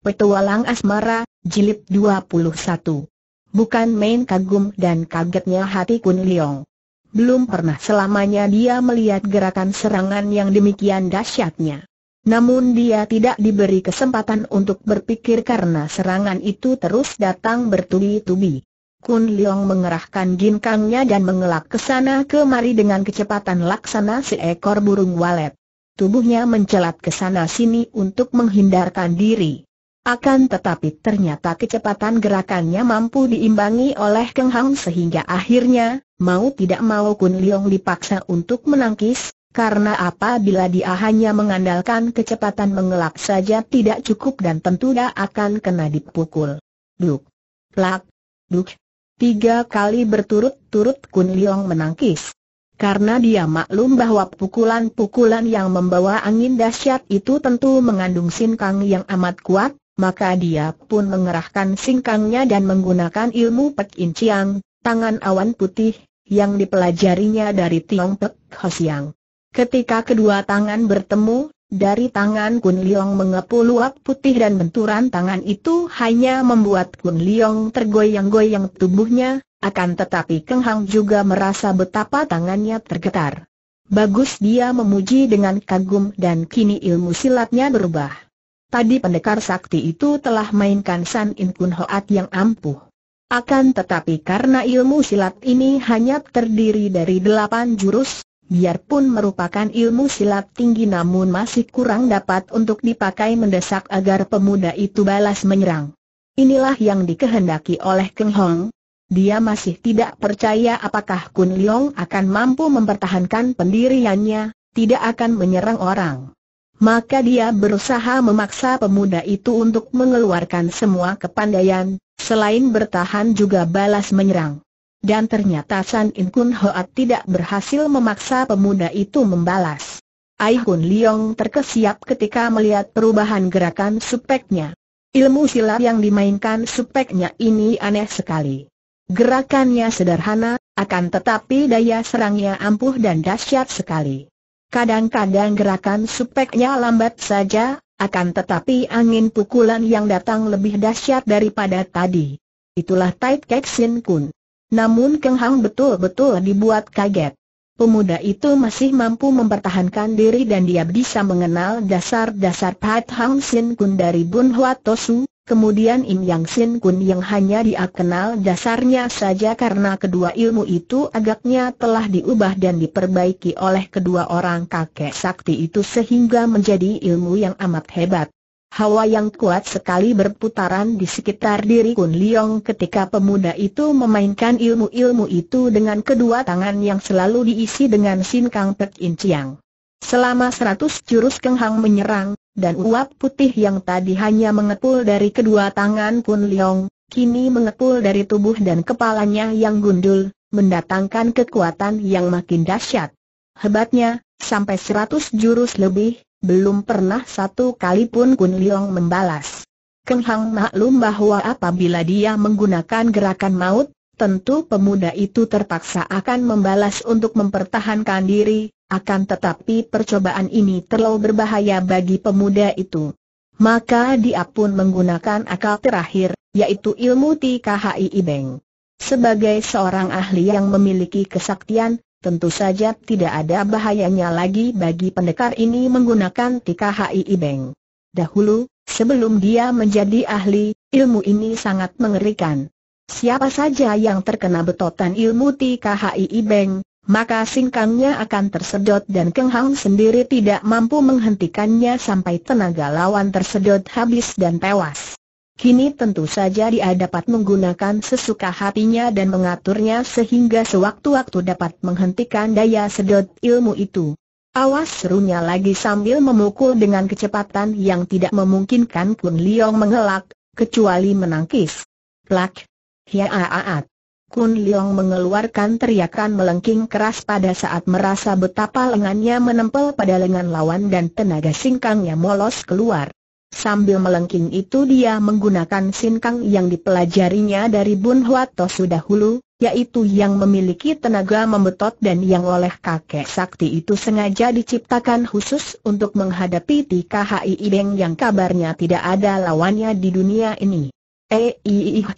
Petualang Asmara, Jilid 21. Bukan main kagum dan kagetnya hati Kun Leong. Belum pernah selamanya dia melihat gerakan serangan yang demikian dahsyatnya. Namun dia tidak diberi kesempatan untuk berpikir karena serangan itu terus datang bertubi-tubi. Kun Leong mengerahkan ginkangnya dan mengelak ke sana kemari dengan kecepatan laksana seekor burung walet. Tubuhnya mencelat ke sana sini untuk menghindarkan diri. Akan tetapi ternyata kecepatan gerakannya mampu diimbangi oleh Keng Hang sehingga akhirnya, mau tidak mau Kun Leong dipaksa untuk menangkis, karena apabila dia hanya mengandalkan kecepatan mengelak saja tidak cukup dan tentu dia akan kena dipukul. Duk, plak, duk. Tiga kali berturut-turut Kun Leong menangkis. Karena dia maklum bahwa pukulan-pukulan yang membawa angin dahsyat itu tentu mengandung sinkang yang amat kuat, maka dia pun mengerahkan singkangnya dan menggunakan ilmu Pek In Chiang, tangan awan putih, yang dipelajarinya dari Tiong Pek Hosiang. Ketika kedua tangan bertemu, dari tangan Kun Leong mengepul luap putih dan benturan tangan itu hanya membuat Kun Leong tergoyang-goyang tubuhnya, akan tetapi Keng Hang juga merasa betapa tangannya tergetar. Bagus dia memuji dengan kagum dan kini ilmu silatnya berubah. Tadi pendekar sakti itu telah mainkan San In Kun Hoat yang ampuh. Akan tetapi karena ilmu silat ini hanya terdiri dari delapan jurus, biarpun merupakan ilmu silat tinggi namun masih kurang dapat untuk dipakai mendesak agar pemuda itu balas menyerang. Inilah yang dikehendaki oleh Keng Hong. Dia masih tidak percaya apakah Kun Leong akan mampu mempertahankan pendiriannya, tidak akan menyerang orang. Maka dia berusaha memaksa pemuda itu untuk mengeluarkan semua kepandaian, selain bertahan juga balas menyerang. Dan ternyata San In Kun Hoat tidak berhasil memaksa pemuda itu membalas. Ai Kun Leong terkesiap ketika melihat perubahan gerakan supeknya. Ilmu silat yang dimainkan supeknya ini aneh sekali. Gerakannya sederhana, akan tetapi daya serangnya ampuh dan dahsyat sekali. Kadang-kadang gerakan supeknya lambat saja, akan tetapi angin pukulan yang datang lebih dahsyat daripada tadi. Itulah Tai Kek Sin Kun. Namun Keng Hang betul-betul dibuat kaget. Pemuda itu masih mampu mempertahankan diri dan dia bisa mengenal dasar-dasar Pat Hang Sin Kun dari Bun Hua Tosu, Kemudian Im Yang Sin Kun yang hanya dia kenal dasarnya saja karena kedua ilmu itu agaknya telah diubah dan diperbaiki oleh kedua orang kakek sakti itu sehingga menjadi ilmu yang amat hebat. Hawa yang kuat sekali berputaran di sekitar diri Kun Leong ketika pemuda itu memainkan ilmu-ilmu itu dengan kedua tangan yang selalu diisi dengan Sin Kang Pek In Chiang. Selama seratus jurus Keng Hang menyerang, dan uap putih yang tadi hanya mengepul dari kedua tangan Kun Leong, kini mengepul dari tubuh dan kepalanya yang gundul, mendatangkan kekuatan yang makin dahsyat. Hebatnya, sampai seratus jurus lebih, belum pernah satu kali pun Kun Leong membalas. Keng Hang maklum bahwa apabila dia menggunakan gerakan maut, tentu pemuda itu terpaksa akan membalas untuk mempertahankan diri, akan tetapi percobaan ini terlalu berbahaya bagi pemuda itu. Maka dia pun menggunakan akal terakhir, yaitu ilmu TKHI Ibeng. Sebagai seorang ahli yang memiliki kesaktian, tentu saja tidak ada bahayanya lagi bagi pendekar ini menggunakan TKHI Ibeng. Dahulu, sebelum dia menjadi ahli, ilmu ini sangat mengerikan. Siapa saja yang terkena betotan ilmu TKHI Ibeng, maka singkangnya akan tersedot dan Keng Hang sendiri tidak mampu menghentikannya sampai tenaga lawan tersedot habis dan tewas. Kini tentu saja dia dapat menggunakan sesuka hatinya dan mengaturnya sehingga sewaktu-waktu dapat menghentikan daya sedot ilmu itu. Awas serunya lagi sambil memukul dengan kecepatan yang tidak memungkinkan Kun Liong mengelak, kecuali menangkis. Plak! Hiaaat! Kun Leong mengeluarkan teriakan melengking keras pada saat merasa betapa lengannya menempel pada lengan lawan dan tenaga singkangnya molos keluar. Sambil melengking itu dia menggunakan sinkang yang dipelajarinya dari Bun Hua Tosu dahulu, yaitu yang memiliki tenaga membetot dan yang oleh kakek sakti itu sengaja diciptakan khusus untuk menghadapi Tika Ibeng yang kabarnya tidak ada lawannya di dunia ini. Eh,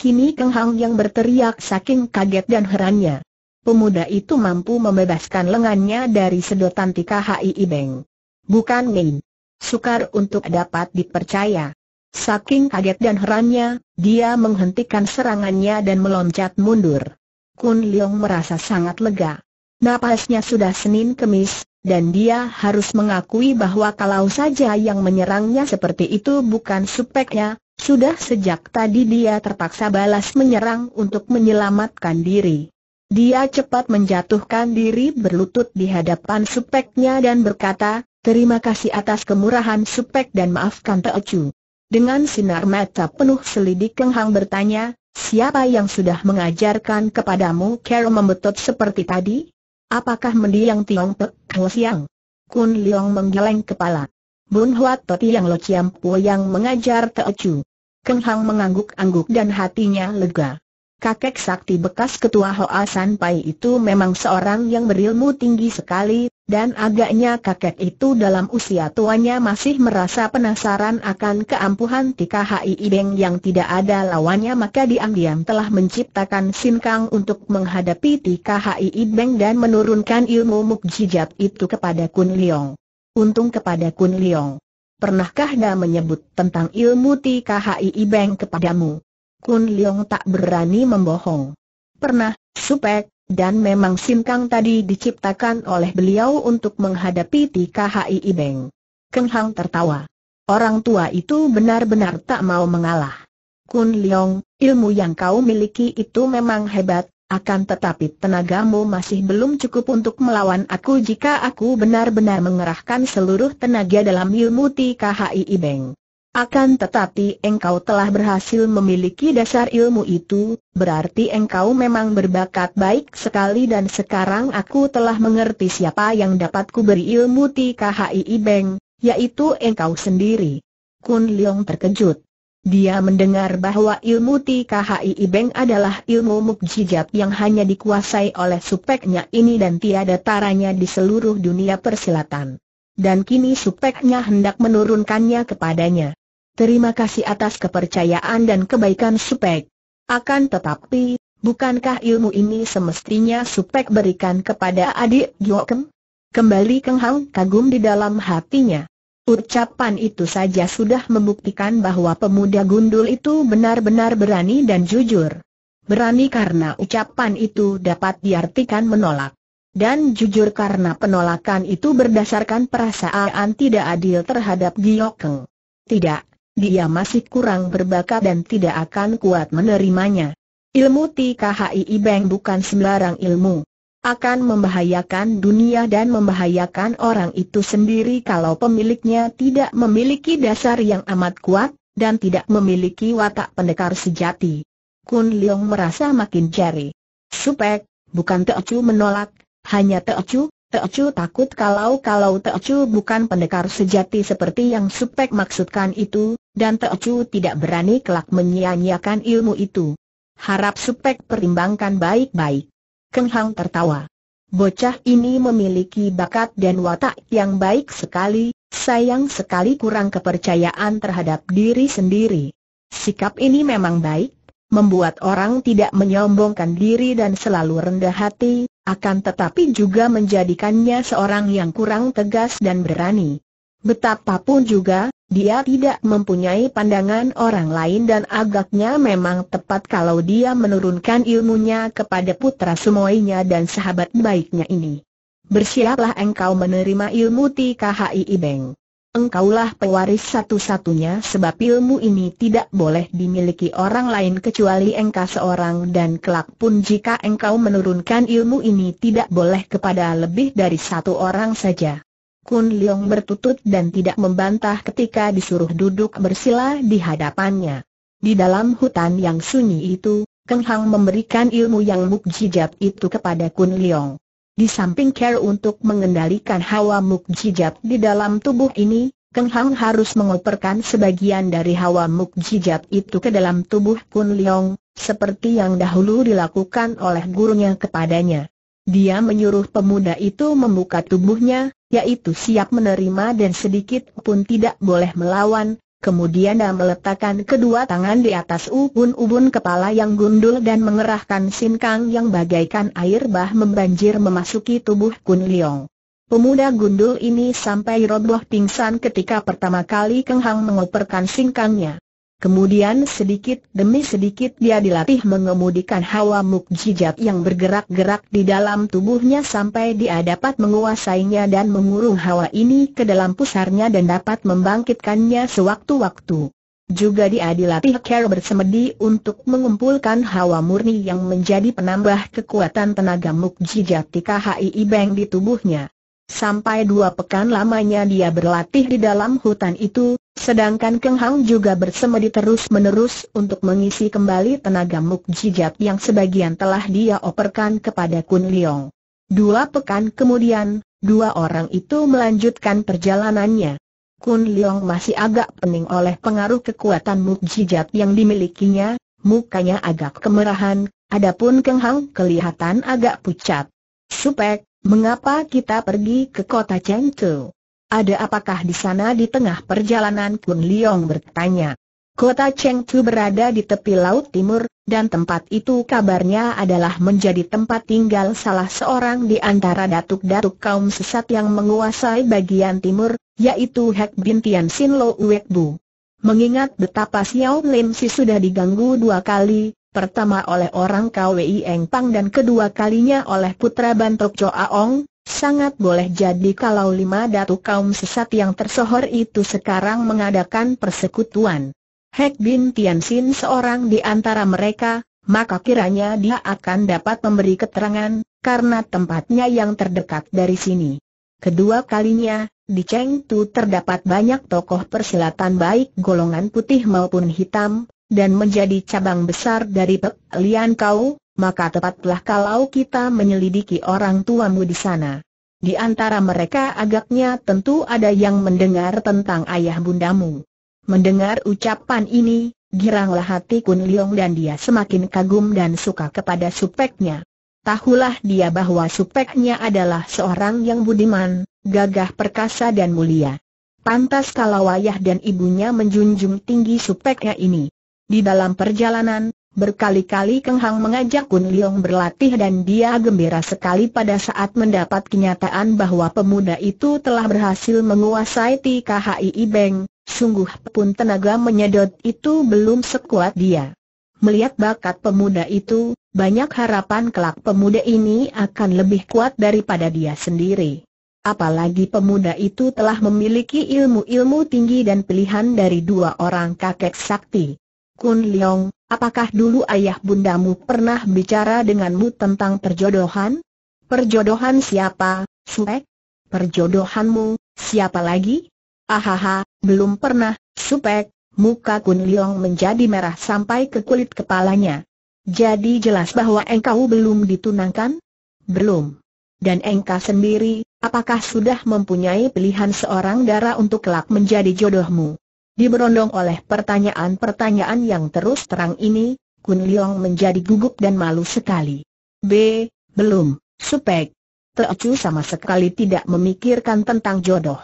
kini Keng Hang yang berteriak saking kaget dan herannya. Pemuda itu mampu membebaskan lengannya dari sedotan Tika Hi Ibeng. Bukan main. Sukar untuk dapat dipercaya. Saking kaget dan herannya, dia menghentikan serangannya dan meloncat mundur. Kun Leong merasa sangat lega. Napasnya sudah Senin Kemis, dan dia harus mengakui bahwa kalau saja yang menyerangnya seperti itu bukan supeknya, sudah sejak tadi dia terpaksa balas menyerang untuk menyelamatkan diri. Dia cepat menjatuhkan diri berlutut di hadapan supeknya dan berkata, terima kasih atas kemurahan supek dan maafkan Teocu. Dengan sinar mata penuh selidik Keng Hang bertanya, siapa yang sudah mengajarkan kepadamu cara membetot seperti tadi? Apakah mendiang Tiong Pek Kang Siang? Kun Leong menggeleng kepala. Bun Huat Toti yang Lo Po yang mengajar Teocu. Keng Hang mengangguk-angguk dan hatinya lega. Kakek sakti bekas ketua Hoa Pai itu memang seorang yang berilmu tinggi sekali, dan agaknya kakek itu dalam usia tuanya masih merasa penasaran akan keampuhan Tika Hi Ibeng yang tidak ada lawannya maka diam-diam telah menciptakan Sin Kang untuk menghadapi Tika Hi Ibeng dan menurunkan ilmu mukjizat itu kepada Kun Leong. Untung kepada Kun Leong. Pernahkah dia menyebut tentang ilmu Tika Hi Ibeng kepadamu? Kun Leong tak berani membohong. Pernah, Supek, dan memang Sim Kang tadi diciptakan oleh beliau untuk menghadapi Tika Hi Ibeng. Keng Hang tertawa. Orang tua itu benar-benar tak mau mengalah. Kun Leong, ilmu yang kau miliki itu memang hebat, akan tetapi tenagamu masih belum cukup untuk melawan aku jika aku benar-benar mengerahkan seluruh tenaga dalam ilmu Tika Hi Ibeng. Akan tetapi engkau telah berhasil memiliki dasar ilmu itu, berarti engkau memang berbakat baik sekali dan sekarang aku telah mengerti siapa yang dapat kuberi ilmu TKHI Beng, yaitu engkau sendiri. Kun Leong terkejut. Dia mendengar bahwa ilmu TKHI Beng adalah ilmu mukjizat yang hanya dikuasai oleh supeknya ini dan tiada taranya di seluruh dunia persilatan. Dan kini supeknya hendak menurunkannya kepadanya. Terima kasih atas kepercayaan dan kebaikan Supek. Akan tetapi, bukankah ilmu ini semestinya Supek berikan kepada adik Giokem? Kembali Keng Hang kagum di dalam hatinya. Ucapan itu saja sudah membuktikan bahwa pemuda gundul itu benar-benar berani dan jujur. Berani karena ucapan itu dapat diartikan menolak. Dan jujur karena penolakan itu berdasarkan perasaan tidak adil terhadap Giokeng. Tidak, dia masih kurang berbakat dan tidak akan kuat menerimanya. Ilmu TKHI Ibeng bukan sembarang ilmu. Akan membahayakan dunia dan membahayakan orang itu sendiri kalau pemiliknya tidak memiliki dasar yang amat kuat, dan tidak memiliki watak pendekar sejati. Kun Leong merasa makin jari. Supek, bukan Teocu menolak, hanya Teocu, Teocu takut kalau-kalau Teocu bukan pendekar sejati seperti yang Supek maksudkan itu, dan Teocu tidak berani kelak menyia-nyiakan ilmu itu. Harap Supek pertimbangkan baik-baik. Keng Hang tertawa. Bocah ini memiliki bakat dan watak yang baik sekali, sayang sekali kurang kepercayaan terhadap diri sendiri. Sikap ini memang baik, membuat orang tidak menyombongkan diri dan selalu rendah hati, akan tetapi juga menjadikannya seorang yang kurang tegas dan berani. Betapapun juga, dia tidak mempunyai pandangan orang lain dan agaknya memang tepat kalau dia menurunkan ilmunya kepada putra semuanya dan sahabat baiknya ini. Bersiaplah engkau menerima ilmu TKHI Ibeng. Engkaulah pewaris satu-satunya sebab ilmu ini tidak boleh dimiliki orang lain kecuali engkau seorang dan kelak pun jika engkau menurunkan ilmu ini tidak boleh kepada lebih dari satu orang saja. Kun Leong bertutut dan tidak membantah ketika disuruh duduk bersila di hadapannya. Di dalam hutan yang sunyi itu, Keng Hang memberikan ilmu yang mukjizat itu kepada Kun Leong. Di samping care untuk mengendalikan hawa mukjizat di dalam tubuh ini, Keng Hang harus mengoperkan sebagian dari hawa mukjizat itu ke dalam tubuh Kun Leong, seperti yang dahulu dilakukan oleh gurunya kepadanya. Dia menyuruh pemuda itu membuka tubuhnya, yaitu siap menerima dan sedikit pun tidak boleh melawan, kemudian dia meletakkan kedua tangan di atas ubun-ubun kepala yang gundul dan mengerahkan sinkang yang bagaikan air bah membanjir memasuki tubuh Kun Leong. Pemuda gundul ini sampai roboh pingsan ketika pertama kali Keng Hang mengoperkan singkangnya. Kemudian sedikit demi sedikit dia dilatih mengemudikan hawa mukjizat yang bergerak-gerak di dalam tubuhnya sampai dia dapat menguasainya dan mengurung hawa ini ke dalam pusarnya dan dapat membangkitkannya sewaktu-waktu. Juga dia dilatih care bersemedi untuk mengumpulkan hawa murni yang menjadi penambah kekuatan tenaga mukjizat di KHI Beng di tubuhnya. Sampai dua pekan lamanya dia berlatih di dalam hutan itu, sedangkan Keng Hang juga bersemedi terus-menerus untuk mengisi kembali tenaga mukjizat yang sebagian telah dia operkan kepada Kun Leong. Dua pekan kemudian, dua orang itu melanjutkan perjalanannya. Kun Leong masih agak pening oleh pengaruh kekuatan mukjizat yang dimilikinya, mukanya agak kemerahan, adapun Keng Hang kelihatan agak pucat. Supek, Mengapa kita pergi ke kota Chengtu? Ada apakah di sana di tengah perjalanan Kun Liong bertanya. Kota Chengtu berada di tepi laut timur, dan tempat itu kabarnya adalah menjadi tempat tinggal salah seorang di antara datuk-datuk kaum sesat yang menguasai bagian timur, yaitu Hek Bintian Sin Lo Uek Bu. Mengingat betapa Xiao Lim Si sudah diganggu dua kali, pertama oleh orang KWI Eng Pang dan kedua kalinya oleh putra Bantok Cho Aong, sangat boleh jadi kalau lima datu kaum sesat yang tersohor itu sekarang mengadakan persekutuan. Hek Bin Tianxin seorang di antara mereka, maka kiranya dia akan dapat memberi keterangan, karena tempatnya yang terdekat dari sini. Kedua kalinya, di Cheng Tu terdapat banyak tokoh persilatan baik golongan putih maupun hitam, dan menjadi cabang besar dari Lian Kau, maka tepatlah kalau kita menyelidiki orang tuamu di sana. Di antara mereka agaknya tentu ada yang mendengar tentang ayah bundamu. Mendengar ucapan ini, giranglah hati Kun Leong dan dia semakin kagum dan suka kepada supeknya. Tahulah dia bahwa supeknya adalah seorang yang budiman, gagah perkasa dan mulia. Pantas kalau ayah dan ibunya menjunjung tinggi supeknya ini. Di dalam perjalanan, berkali-kali Keng Hang mengajak Kun Leong berlatih dan dia gembira sekali pada saat mendapat kenyataan bahwa pemuda itu telah berhasil menguasai TKHI Ibeng, sungguh pun tenaga menyedot itu belum sekuat dia. Melihat bakat pemuda itu, banyak harapan kelak pemuda ini akan lebih kuat daripada dia sendiri. Apalagi pemuda itu telah memiliki ilmu-ilmu tinggi dan pilihan dari dua orang kakek sakti. Kun Leong, apakah dulu ayah bundamu pernah bicara denganmu tentang perjodohan? Perjodohan siapa, Supek? Perjodohanmu, siapa lagi? Ahaha, belum pernah, Supek. Muka Kun Leong menjadi merah sampai ke kulit kepalanya. Jadi jelas bahwa engkau belum ditunangkan? Belum. Dan engkau sendiri, apakah sudah mempunyai pilihan seorang darah untuk kelak menjadi jodohmu? Diberondong oleh pertanyaan-pertanyaan yang terus terang ini, Kun Leong menjadi gugup dan malu sekali. B. Belum, Supek. Teocu sama sekali tidak memikirkan tentang jodoh.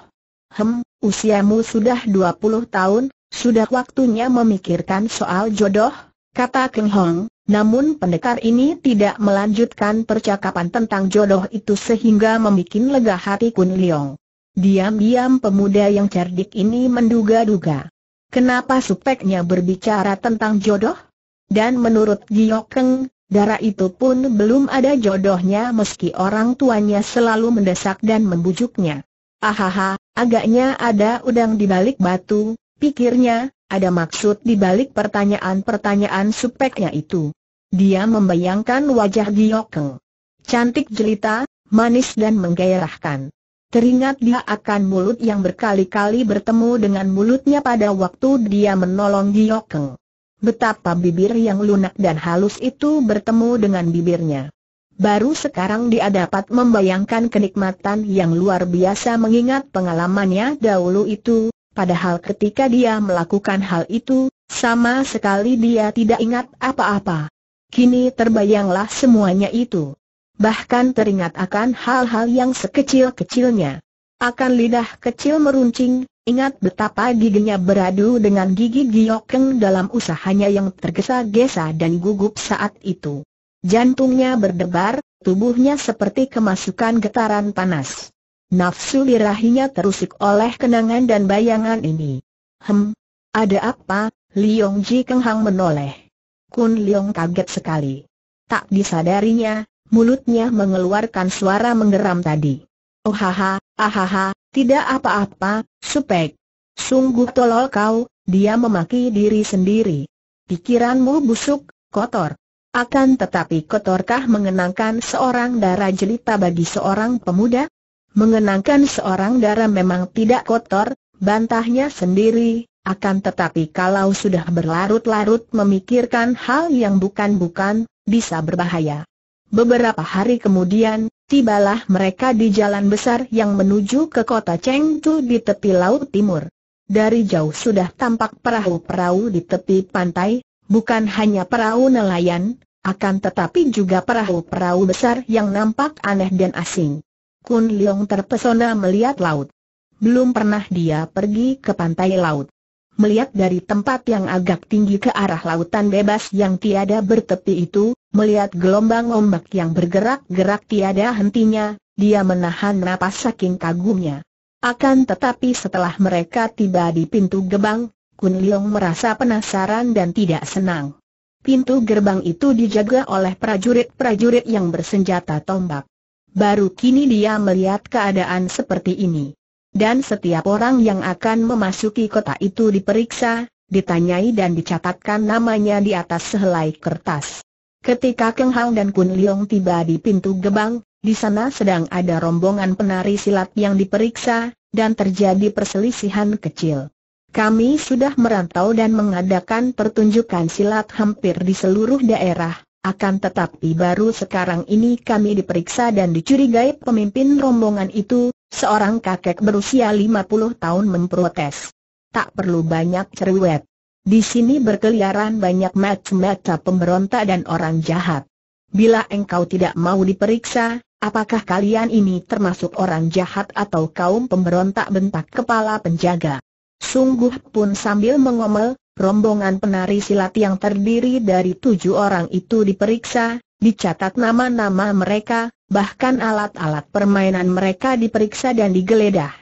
Hem, usiamu sudah 20 tahun, sudah waktunya memikirkan soal jodoh, kata Keng Hong, namun pendekar ini tidak melanjutkan percakapan tentang jodoh itu sehingga membuat lega hati Kun Leong. Diam-diam pemuda yang cerdik ini menduga-duga. Kenapa supeknya berbicara tentang jodoh? Dan menurut Giokeng, darah itu pun belum ada jodohnya meski orang tuanya selalu mendesak dan membujuknya. Ahaha, agaknya ada udang di balik batu, pikirnya, ada maksud di balik pertanyaan-pertanyaan supeknya itu. Dia membayangkan wajah Giokeng. Cantik jelita, manis dan menggairahkan. Teringat dia akan mulut yang berkali-kali bertemu dengan mulutnya pada waktu dia menolong Giokeng. Betapa bibir yang lunak dan halus itu bertemu dengan bibirnya. Baru sekarang dia dapat membayangkan kenikmatan yang luar biasa mengingat pengalamannya dahulu itu, padahal ketika dia melakukan hal itu, sama sekali dia tidak ingat apa-apa. Kini terbayanglah semuanya itu. Bahkan teringat akan hal-hal yang sekecil-kecilnya. Akan lidah kecil meruncing, ingat betapa giginya beradu dengan gigi Giokeng dalam usahanya yang tergesa-gesa dan gugup saat itu. Jantungnya berdebar, tubuhnya seperti kemasukan getaran panas. Nafsu lirahinya terusik oleh kenangan dan bayangan ini. Hem, ada apa? Liong Ji Keng Hang menoleh. Kun Liong kaget sekali. Tak disadarinya, mulutnya mengeluarkan suara menggeram tadi. Oh haha, ahaha, tidak apa-apa, supek. Sungguh tolol kau, dia memaki diri sendiri. Pikiranmu busuk, kotor. Akan tetapi kotorkah mengenangkan seorang darah jelita bagi seorang pemuda? Mengenangkan seorang darah memang tidak kotor, bantahnya sendiri, akan tetapi kalau sudah berlarut-larut memikirkan hal yang bukan-bukan, bisa berbahaya. Beberapa hari kemudian, tibalah mereka di jalan besar yang menuju ke kota Chengtu di tepi laut timur. Dari jauh sudah tampak perahu-perahu di tepi pantai, bukan hanya perahu nelayan, akan tetapi juga perahu-perahu besar yang nampak aneh dan asing. Kun Leong terpesona melihat laut. Belum pernah dia pergi ke pantai laut. Melihat dari tempat yang agak tinggi ke arah lautan bebas yang tiada bertepi itu, melihat gelombang ombak yang bergerak-gerak tiada hentinya, dia menahan napas saking kagumnya. Akan tetapi setelah mereka tiba di pintu gerbang, Kun Leong merasa penasaran dan tidak senang. Pintu gerbang itu dijaga oleh prajurit-prajurit yang bersenjata tombak. Baru kini dia melihat keadaan seperti ini. Dan setiap orang yang akan memasuki kota itu diperiksa, ditanyai dan dicatatkan namanya di atas sehelai kertas. Ketika Keng Hang dan Kun Leong tiba di pintu gebang, di sana sedang ada rombongan penari silat yang diperiksa, dan terjadi perselisihan kecil. Kami sudah merantau dan mengadakan pertunjukan silat hampir di seluruh daerah, akan tetapi baru sekarang ini kami diperiksa dan dicurigai pemimpin rombongan itu, seorang kakek berusia 50 tahun memprotes. Tak perlu banyak cerewet. Di sini berkeliaran banyak macam-macam pemberontak dan orang jahat. Bila engkau tidak mau diperiksa, apakah kalian ini termasuk orang jahat atau kaum pemberontak bentak kepala penjaga? Sungguh pun sambil mengomel, rombongan penari silat yang terdiri dari tujuh orang itu diperiksa, dicatat nama-nama mereka, bahkan alat-alat permainan mereka diperiksa dan digeledah.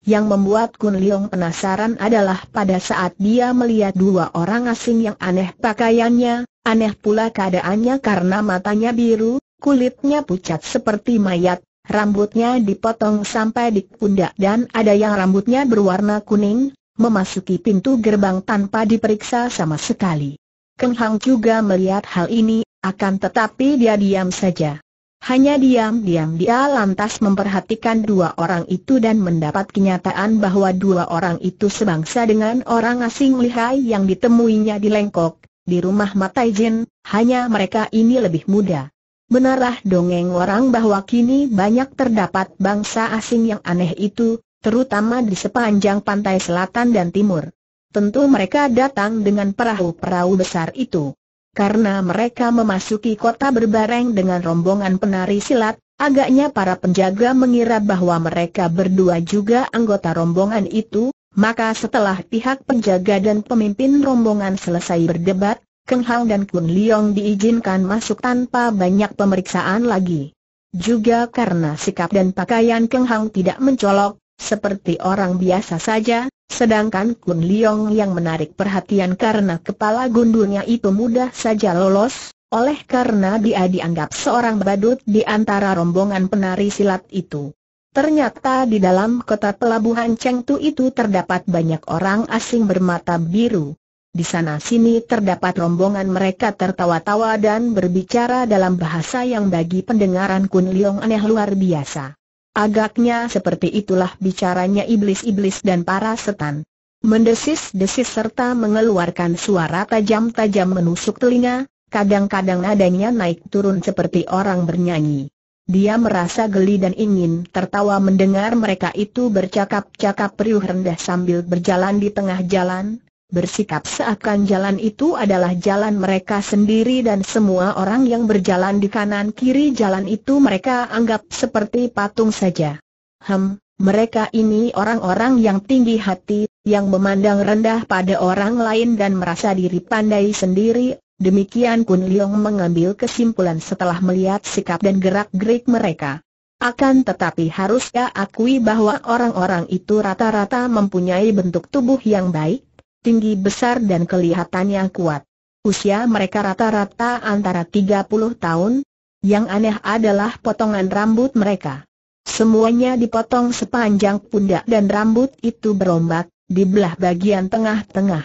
Yang membuat Kun Leong penasaran adalah pada saat dia melihat dua orang asing yang aneh pakaiannya, aneh pula keadaannya karena matanya biru, kulitnya pucat seperti mayat, rambutnya dipotong sampai di pundak dan ada yang rambutnya berwarna kuning, memasuki pintu gerbang tanpa diperiksa sama sekali. Keng Hang juga melihat hal ini, akan tetapi dia diam saja. Hanya diam-diam dia lantas memperhatikan dua orang itu dan mendapat kenyataan bahwa dua orang itu sebangsa dengan orang asing lihai yang ditemuinya di Lengkok, di rumah Matai Jin, hanya mereka ini lebih muda. Benarlah dongeng orang bahwa kini banyak terdapat bangsa asing yang aneh itu, terutama di sepanjang pantai selatan dan timur. Tentu mereka datang dengan perahu-perahu besar itu. Karena mereka memasuki kota berbareng dengan rombongan penari silat, agaknya para penjaga mengira bahwa mereka berdua juga anggota rombongan itu, maka setelah pihak penjaga dan pemimpin rombongan selesai berdebat, Keng Hang dan Kun Leong diizinkan masuk tanpa banyak pemeriksaan lagi. Juga karena sikap dan pakaian Keng Hang tidak mencolok, seperti orang biasa saja, sedangkan Kun Liong yang menarik perhatian karena kepala gundulnya itu mudah saja lolos, oleh karena dia dianggap seorang badut di antara rombongan penari silat itu. Ternyata di dalam kota pelabuhan Chengtu itu terdapat banyak orang asing bermata biru. Di sana sini terdapat rombongan mereka tertawa-tawa dan berbicara dalam bahasa yang bagi pendengaran Kun Liong aneh luar biasa. Agaknya seperti itulah bicaranya iblis-iblis dan para setan. Mendesis-desis serta mengeluarkan suara tajam-tajam menusuk telinga, kadang-kadang nadanya naik turun seperti orang bernyanyi. dia merasa geli dan ingin tertawa mendengar mereka itu bercakap-cakap riuh rendah sambil berjalan di tengah jalan, bersikap seakan jalan itu adalah jalan mereka sendiri dan semua orang yang berjalan di kanan kiri jalan itu mereka anggap seperti patung saja. Hem, mereka ini orang-orang yang tinggi hati, yang memandang rendah pada orang lain dan merasa diri pandai sendiri, demikian Kun Leong mengambil kesimpulan setelah melihat sikap dan gerak-gerik mereka. Akan tetapi harus akui bahwa orang-orang itu rata-rata mempunyai bentuk tubuh yang baik, tinggi besar dan kelihatannya kuat. Usia mereka rata-rata antara 30 tahun, yang aneh adalah potongan rambut mereka. Semuanya dipotong sepanjang pundak dan rambut itu berombak, di belah bagian tengah-tengah.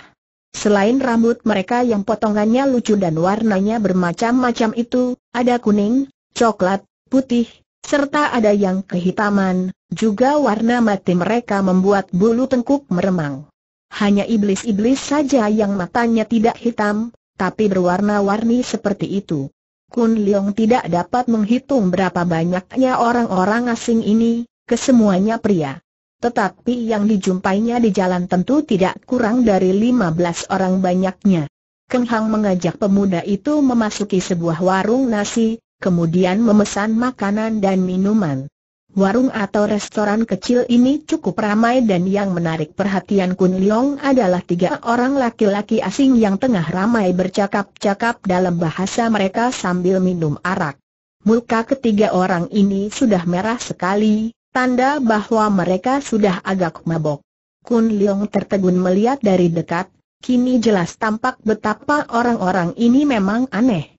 Selain rambut mereka yang potongannya lucu dan warnanya bermacam-macam itu, ada kuning, coklat, putih, serta ada yang kehitaman, juga warna mati mereka membuat bulu tengkuk meremang. Hanya iblis-iblis saja yang matanya tidak hitam, tapi berwarna-warni seperti itu. Kun Leong tidak dapat menghitung berapa banyaknya orang-orang asing ini, kesemuanya pria. Tetapi yang dijumpainya di jalan tentu tidak kurang dari 15 orang banyaknya. Keng Hang mengajak pemuda itu memasuki sebuah warung nasi, kemudian memesan makanan dan minuman. Warung atau restoran kecil ini cukup ramai dan yang menarik perhatian Kun Leong adalah tiga orang laki-laki asing yang tengah ramai bercakap-cakap dalam bahasa mereka sambil minum arak. Muka ketiga orang ini sudah merah sekali, tanda bahwa mereka sudah agak mabok. Kun Leong tertegun melihat dari dekat, kini jelas tampak betapa orang-orang ini memang aneh.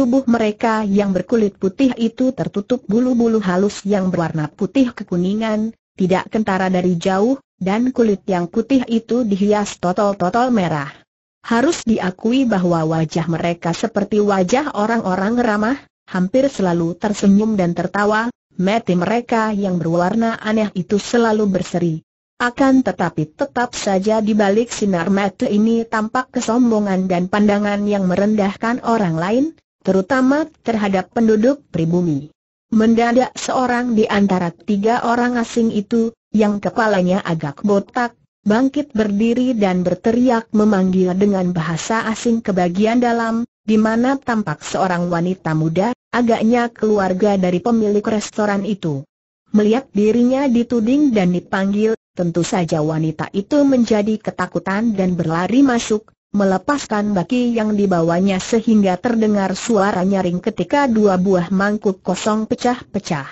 Tubuh mereka yang berkulit putih itu tertutup bulu-bulu halus yang berwarna putih kekuningan, tidak kentara dari jauh, dan kulit yang putih itu dihias totol-totol merah. Harus diakui bahwa wajah mereka seperti wajah orang-orang ramah, hampir selalu tersenyum dan tertawa, mati mereka yang berwarna aneh itu selalu berseri. Akan tetapi tetap saja di balik sinar mata ini tampak kesombongan dan pandangan yang merendahkan orang lain, terutama terhadap penduduk pribumi. Mendadak seorang di antara tiga orang asing itu, yang kepalanya agak botak, bangkit berdiri dan berteriak memanggil dengan bahasa asing ke bagian dalam, di mana tampak seorang wanita muda, agaknya keluarga dari pemilik restoran itu. Melihat dirinya dituding dan dipanggil, tentu saja wanita itu menjadi ketakutan dan berlari masuk, melepaskan baki yang dibawanya sehingga terdengar suara nyaring ketika dua buah mangkuk kosong pecah-pecah.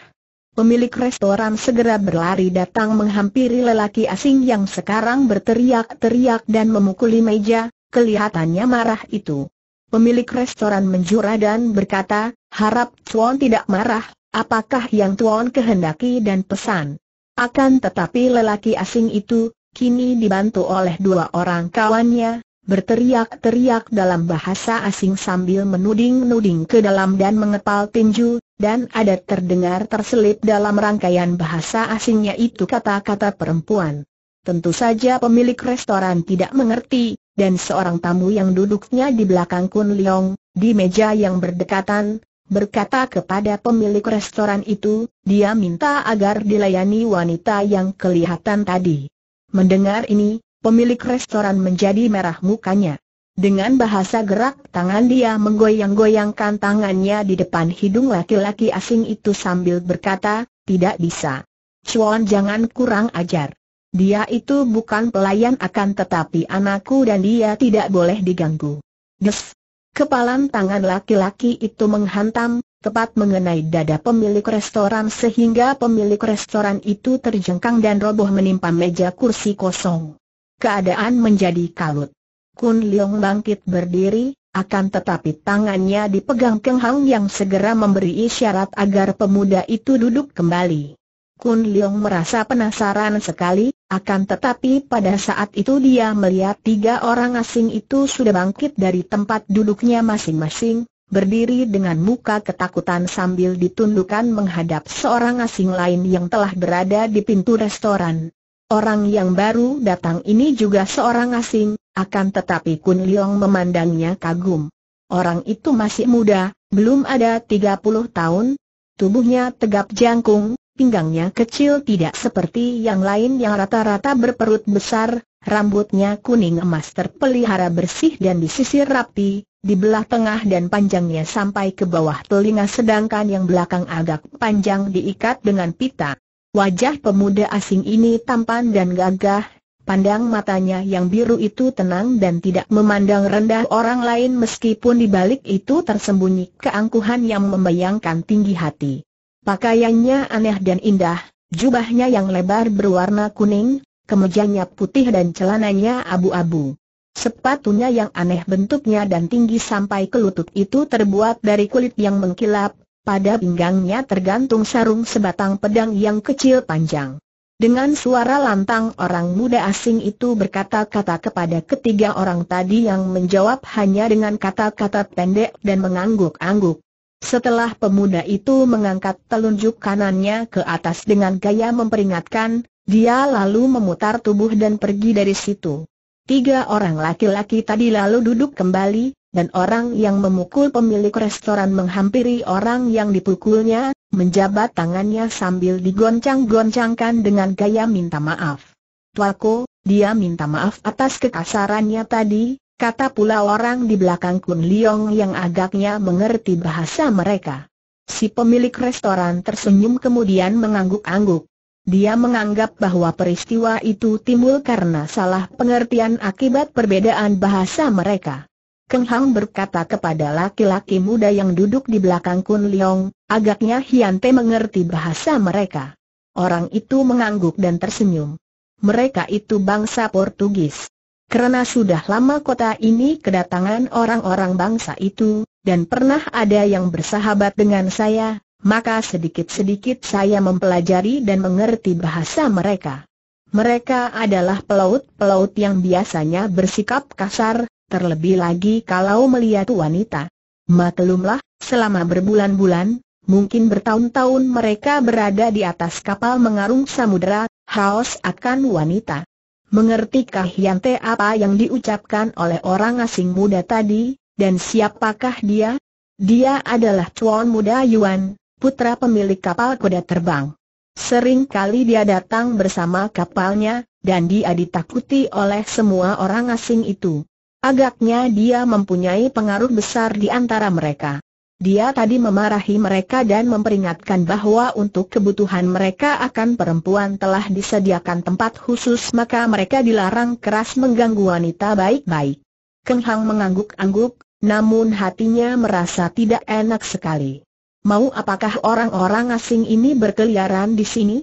Pemilik restoran segera berlari datang menghampiri lelaki asing yang sekarang berteriak-teriak dan memukuli meja, kelihatannya marah itu. Pemilik restoran menjura dan berkata, harap Tuan tidak marah, apakah yang Tuan kehendaki dan pesan. Akan tetapi lelaki asing itu, kini dibantu oleh dua orang kawannya, berteriak-teriak dalam bahasa asing sambil menuding-nuding ke dalam dan mengepal tinju, dan ada terdengar terselip dalam rangkaian bahasa asingnya itu kata-kata perempuan. Tentu saja pemilik restoran tidak mengerti, dan seorang tamu yang duduknya di belakang Kun Leong, di meja yang berdekatan, berkata kepada pemilik restoran itu, dia minta agar dilayani wanita yang kelihatan tadi. Mendengar ini, Pemilik restoran menjadi merah mukanya. Dengan bahasa gerak tangan dia menggoyang-goyangkan tangannya di depan hidung laki-laki asing itu sambil berkata, tidak bisa. Chuan jangan kurang ajar. Dia itu bukan pelayan akan tetapi anakku dan dia tidak boleh diganggu. Des! Kepalan tangan laki-laki itu menghantam, tepat mengenai dada pemilik restoran sehingga pemilik restoran itu terjengkang dan roboh menimpa meja kursi kosong keadaan menjadi kalut. Kun Leong bangkit berdiri, akan tetapi tangannya dipegang Keng Hang yang segera memberi isyarat agar pemuda itu duduk kembali. Kun Leong merasa penasaran sekali, akan tetapi pada saat itu dia melihat tiga orang asing itu sudah bangkit dari tempat duduknya masing-masing, berdiri dengan muka ketakutan sambil ditundukkan menghadap seorang asing lain yang telah berada di pintu restoran. Orang yang baru datang ini juga seorang asing, akan tetapi Kun Leong memandangnya kagum. Orang itu masih muda, belum ada 30 tahun. Tubuhnya tegap jangkung, pinggangnya kecil tidak seperti yang lain yang rata-rata berperut besar, rambutnya kuning emas terpelihara bersih dan disisir rapi, di belah tengah dan panjangnya sampai ke bawah telinga sedangkan yang belakang agak panjang diikat dengan pita. Wajah pemuda asing ini tampan dan gagah, pandang matanya yang biru itu tenang dan tidak memandang rendah orang lain meskipun di balik itu tersembunyi keangkuhan yang membayangkan tinggi hati. Pakaiannya aneh dan indah, jubahnya yang lebar berwarna kuning, kemejanya putih dan celananya abu-abu. Sepatunya yang aneh bentuknya dan tinggi sampai ke lutut itu terbuat dari kulit yang mengkilap, pada pinggangnya tergantung sarung sebatang pedang yang kecil panjang. Dengan suara lantang orang muda asing itu berkata-kata kepada ketiga orang tadi yang menjawab hanya dengan kata-kata pendek dan mengangguk-angguk. Setelah pemuda itu mengangkat telunjuk kanannya ke atas dengan gaya memperingatkan, dia lalu memutar tubuh dan pergi dari situ. Tiga orang laki-laki tadi lalu duduk kembali, dan orang yang memukul pemilik restoran menghampiri orang yang dipukulnya, menjabat tangannya sambil digoncang-goncangkan dengan gaya minta maaf. Tuaku, dia minta maaf atas kekasarannya tadi, Kata pula orang di belakang Kun Liong yang agaknya mengerti bahasa mereka. Si pemilik restoran tersenyum kemudian mengangguk-angguk. Dia menganggap bahwa peristiwa itu timbul karena salah pengertian akibat perbedaan bahasa mereka. Keng Hang berkata kepada laki-laki muda yang duduk di belakang Kun Liong, agaknya Hiante mengerti bahasa mereka. Orang itu mengangguk dan tersenyum. Mereka itu bangsa Portugis. Karena sudah lama kota ini kedatangan orang-orang bangsa itu, dan pernah ada yang bersahabat dengan saya, maka sedikit-sedikit saya mempelajari dan mengerti bahasa mereka. Mereka adalah pelaut-pelaut yang biasanya bersikap kasar, terlebih lagi kalau melihat wanita. Maklumlah, selama berbulan-bulan, mungkin bertahun-tahun mereka berada di atas kapal mengarung samudera, haus akan wanita. Mengertikah Yante apa yang diucapkan oleh orang asing muda tadi, dan siapakah dia? Dia adalah Tuan Muda Yuan, putra pemilik kapal kuda terbang. Sering kali dia datang bersama kapalnya, dan dia ditakuti oleh semua orang asing itu. Agaknya dia mempunyai pengaruh besar di antara mereka. Dia tadi memarahi mereka dan memperingatkan bahwa untuk kebutuhan mereka akan perempuan telah disediakan tempat khusus maka mereka dilarang keras mengganggu wanita baik-baik. Keng Hang mengangguk-angguk, namun hatinya merasa tidak enak sekali. Mau apakah orang-orang asing ini berkeliaran di sini?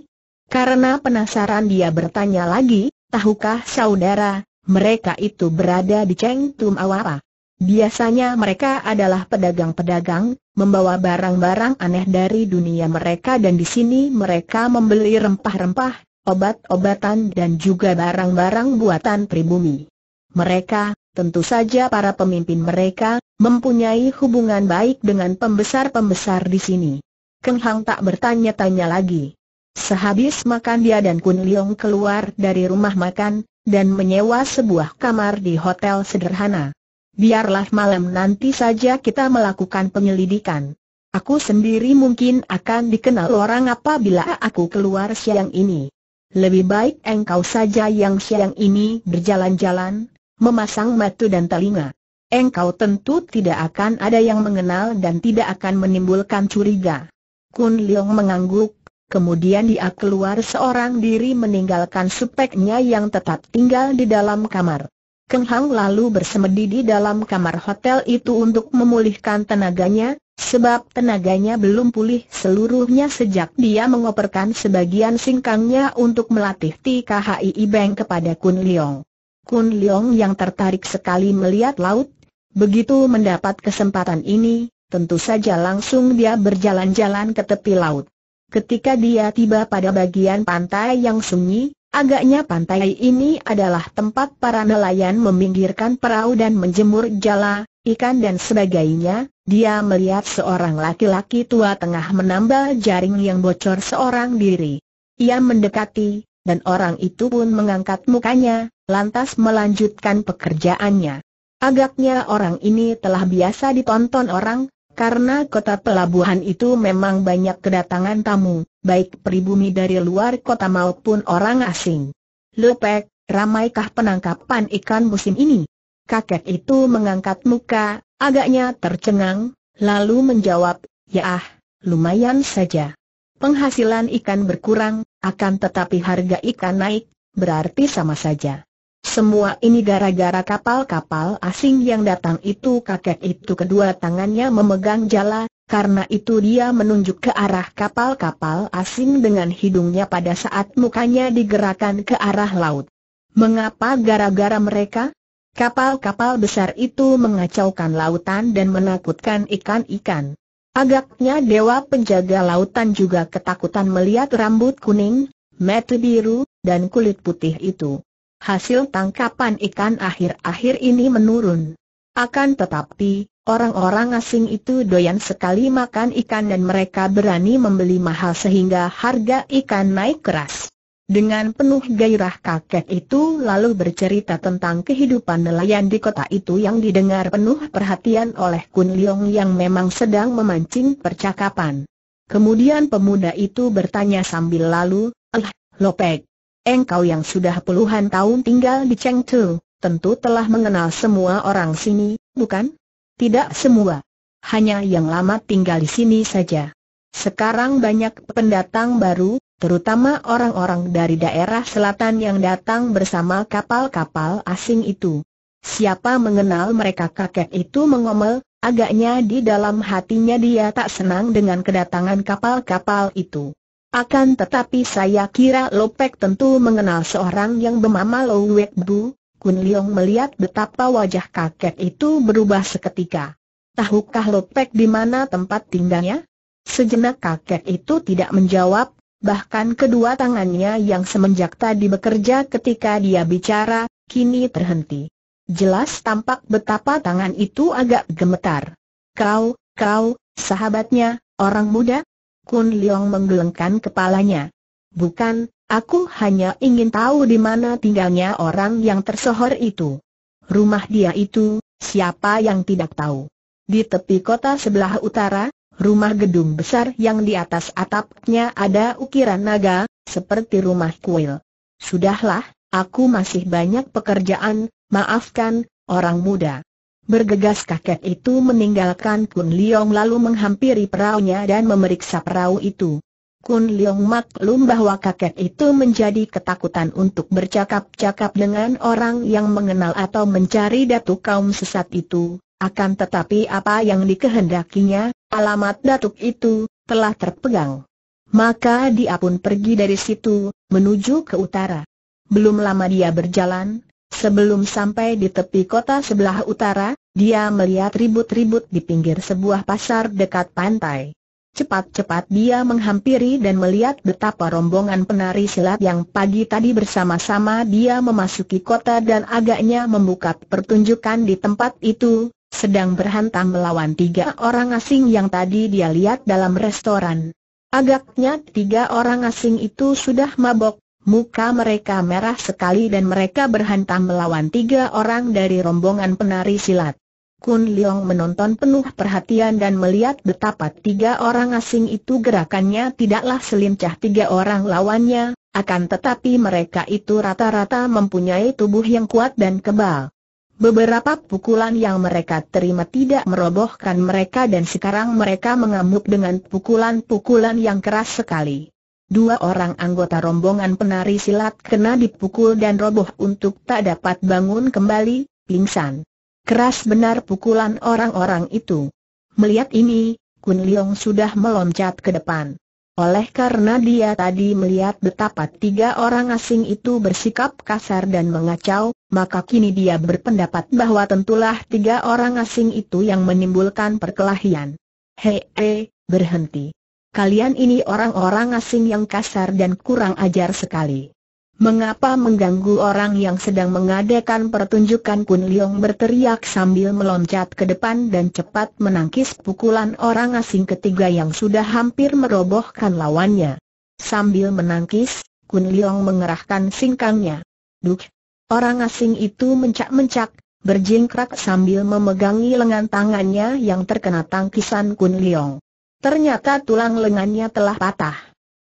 Karena penasaran dia bertanya lagi, tahukah saudara, mereka itu berada di Cheng Tum Awapa? Biasanya mereka adalah pedagang-pedagang, membawa barang-barang aneh dari dunia mereka dan di sini mereka membeli rempah-rempah, obat-obatan dan juga barang-barang buatan pribumi. Mereka, tentu saja para pemimpin mereka, mempunyai hubungan baik dengan pembesar-pembesar di sini. Keng Hang tak bertanya-tanya lagi. Sehabis makan dia dan Kun Leong keluar dari rumah makan, dan menyewa sebuah kamar di hotel sederhana. Biarlah malam nanti saja kita melakukan penyelidikan. Aku sendiri mungkin akan dikenal orang apabila aku keluar siang ini. Lebih baik engkau saja yang siang ini berjalan-jalan, memasang mata dan telinga. Engkau tentu tidak akan ada yang mengenal dan tidak akan menimbulkan curiga. Kun Leong mengangguk, kemudian dia keluar seorang diri meninggalkan supeknya yang tetap tinggal di dalam kamar. Keng Hang lalu bersemedi di dalam kamar hotel itu untuk memulihkan tenaganya, sebab tenaganya belum pulih seluruhnya sejak dia mengoperkan sebagian singkangnya untuk melatih TKHI Beng kepada Kun Leong. Kun Leong yang tertarik sekali melihat laut, begitu mendapat kesempatan ini, tentu saja langsung dia berjalan-jalan ke tepi laut. Ketika dia tiba pada bagian pantai yang sunyi, Agaknya pantai ini adalah tempat para nelayan meminggirkan perahu dan menjemur jala, ikan dan sebagainya. Dia melihat seorang laki-laki tua tengah menambal jaring yang bocor seorang diri. Ia mendekati, dan orang itu pun mengangkat mukanya, lantas melanjutkan pekerjaannya. Agaknya orang ini telah biasa ditonton orang, Karena kota pelabuhan itu memang banyak kedatangan tamu, baik pribumi dari luar kota maupun orang asing. Lepek, ramaikah penangkapan ikan musim ini? Kakek itu mengangkat muka, agaknya tercengang, lalu menjawab, ya ah, lumayan saja. Penghasilan ikan berkurang, akan tetapi harga ikan naik, berarti sama saja. Semua ini gara-gara kapal-kapal asing yang datang itu kakek itu kedua tangannya memegang jala, karena itu dia menunjuk ke arah kapal-kapal asing dengan hidungnya pada saat mukanya digerakkan ke arah laut. Mengapa gara-gara mereka? Kapal-kapal besar itu mengacaukan lautan dan menakutkan ikan-ikan. Agaknya dewa penjaga lautan juga ketakutan melihat rambut kuning, mata biru, dan kulit putih itu hasil tangkapan ikan akhir-akhir ini menurun. Akan tetapi, orang-orang asing itu doyan sekali makan ikan dan mereka berani membeli mahal sehingga harga ikan naik keras. Dengan penuh gairah kakek itu lalu bercerita tentang kehidupan nelayan di kota itu yang didengar penuh perhatian oleh Kun Leong yang memang sedang memancing percakapan. Kemudian pemuda itu bertanya sambil lalu, Eh, Lopek, Engkau yang sudah puluhan tahun tinggal di Chengtu, tentu telah mengenal semua orang sini, bukan? Tidak semua. Hanya yang lama tinggal di sini saja. Sekarang banyak pendatang baru, terutama orang-orang dari daerah selatan yang datang bersama kapal-kapal asing itu. Siapa mengenal mereka kakek itu mengomel, agaknya di dalam hatinya dia tak senang dengan kedatangan kapal-kapal itu. Akan tetapi saya kira Lopek tentu mengenal seorang yang bernama Lo Wek Bu. Kun Leong melihat betapa wajah kakek itu berubah seketika. Tahukah Lopek di mana tempat tinggalnya? Sejenak kakek itu tidak menjawab, bahkan kedua tangannya yang semenjak tadi bekerja ketika dia bicara, kini terhenti. Jelas tampak betapa tangan itu agak gemetar. Kau, kau, sahabatnya, orang muda? Kun Leong menggelengkan kepalanya. Bukan, aku hanya ingin tahu di mana tinggalnya orang yang tersohor itu. Rumah dia itu, siapa yang tidak tahu? Di tepi kota sebelah utara, rumah gedung besar yang di atas atapnya ada ukiran naga, seperti rumah kuil. Sudahlah, aku masih banyak pekerjaan, maafkan, orang muda. Bergegas kakek itu meninggalkan Kun Leong lalu menghampiri perahunya dan memeriksa perahu itu. Kun Leong maklum bahwa kakek itu menjadi ketakutan untuk bercakap-cakap dengan orang yang mengenal atau mencari datuk kaum sesat itu, akan tetapi apa yang dikehendakinya, alamat datuk itu, telah terpegang. Maka dia pun pergi dari situ, menuju ke utara. Belum lama dia berjalan, Sebelum sampai di tepi kota sebelah utara, dia melihat ribut-ribut di pinggir sebuah pasar dekat pantai. Cepat-cepat dia menghampiri dan melihat betapa rombongan penari silat yang pagi tadi bersama-sama dia memasuki kota dan agaknya membuka pertunjukan di tempat itu, sedang berhantam melawan tiga orang asing yang tadi dia lihat dalam restoran. Agaknya tiga orang asing itu sudah mabok, Muka mereka merah sekali dan mereka berhantam melawan tiga orang dari rombongan penari silat. Kun Leong menonton penuh perhatian dan melihat betapa tiga orang asing itu gerakannya tidaklah selincah tiga orang lawannya, akan tetapi mereka itu rata-rata mempunyai tubuh yang kuat dan kebal. Beberapa pukulan yang mereka terima tidak merobohkan mereka dan sekarang mereka mengamuk dengan pukulan-pukulan yang keras sekali. Dua orang anggota rombongan penari silat kena dipukul dan roboh untuk tak dapat bangun kembali, pingsan. Keras benar pukulan orang-orang itu. Melihat ini, Kun Leong sudah meloncat ke depan. Oleh karena dia tadi melihat betapa tiga orang asing itu bersikap kasar dan mengacau, maka kini dia berpendapat bahwa tentulah tiga orang asing itu yang menimbulkan perkelahian. Hei, hei, berhenti. Kalian ini orang-orang asing yang kasar dan kurang ajar sekali. Mengapa mengganggu orang yang sedang mengadakan pertunjukan Kun Leong berteriak sambil meloncat ke depan dan cepat menangkis pukulan orang asing ketiga yang sudah hampir merobohkan lawannya. Sambil menangkis, Kun Leong mengerahkan singkangnya. Duk! Orang asing itu mencak-mencak, berjingkrak sambil memegangi lengan tangannya yang terkena tangkisan Kun Leong. Ternyata tulang lengannya telah patah.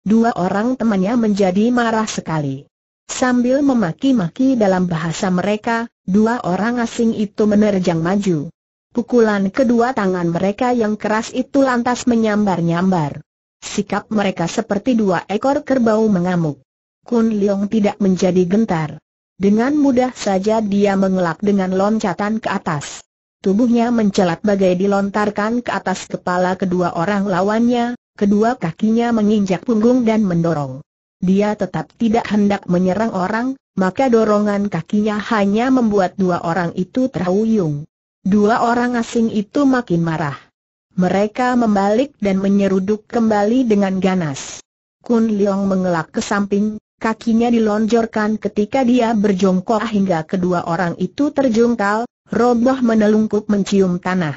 Dua orang temannya menjadi marah sekali. Sambil memaki-maki dalam bahasa mereka, dua orang asing itu menerjang maju. Pukulan kedua tangan mereka yang keras itu lantas menyambar-nyambar. Sikap mereka seperti dua ekor kerbau mengamuk. Kun Leong tidak menjadi gentar. Dengan mudah saja dia mengelak dengan loncatan ke atas. Tubuhnya mencelat bagai dilontarkan ke atas kepala kedua orang lawannya, kedua kakinya menginjak punggung dan mendorong. Dia tetap tidak hendak menyerang orang, maka dorongan kakinya hanya membuat dua orang itu terhuyung. Dua orang asing itu makin marah. Mereka membalik dan menyeruduk kembali dengan ganas. Kun Leong mengelak ke samping, kakinya dilonjorkan ketika dia berjongkok hingga kedua orang itu terjungkal, roboh menelungkup mencium tanah.